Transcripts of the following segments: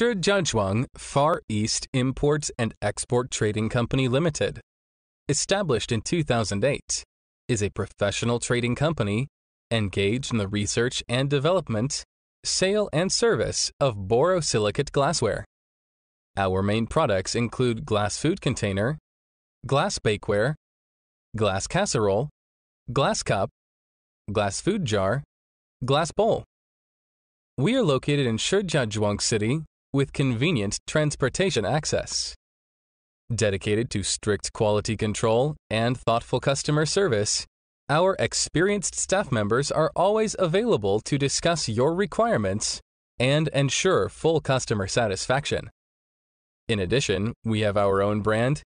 Shijiazhuang Far East Imports and Export Trading Company Limited, established in 2008, is a professional trading company engaged in the research and development, sale, and service of borosilicate glassware. Our main products include glass food container, glass bakeware, glass casserole, glass cup, glass food jar, glass bowl. We are located in Shijiazhuang City with convenient transportation access. Dedicated to strict quality control and thoughtful customer service, our experienced staff members are always available to discuss your requirements and ensure full customer satisfaction. In addition, we have our own brand,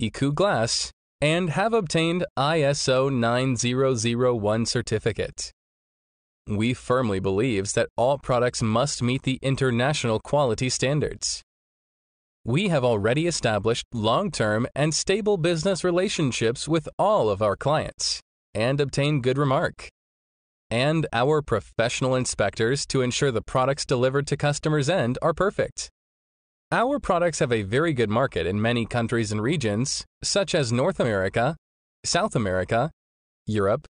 IKOO Glass, and have obtained ISO 9001 certificate. We firmly believes that all products must meet the international quality standards. We have already established long-term and stable business relationships with all of our clients and obtain good remark. And our professional inspectors to ensure the products delivered to customers' end are perfect. Our products have a very good market in many countries and regions, such as North America, South America, Europe,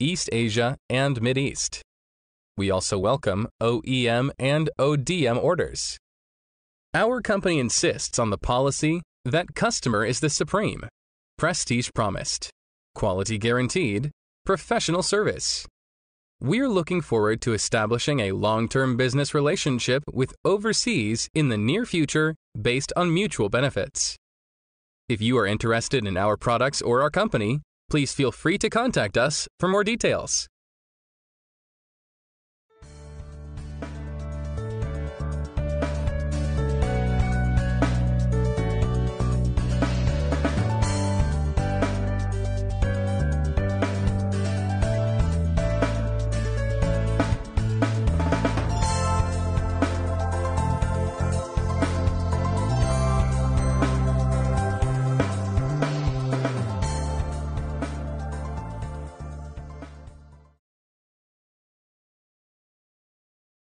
East Asia, and East. We also welcome OEM and ODM orders. Our company insists on the policy that customer is the supreme, prestige promised, quality guaranteed, professional service. We're looking forward to establishing a long term business relationship with overseas in the near future based on mutual benefits. If you are interested in our products or our company, please feel free to contact us for more details.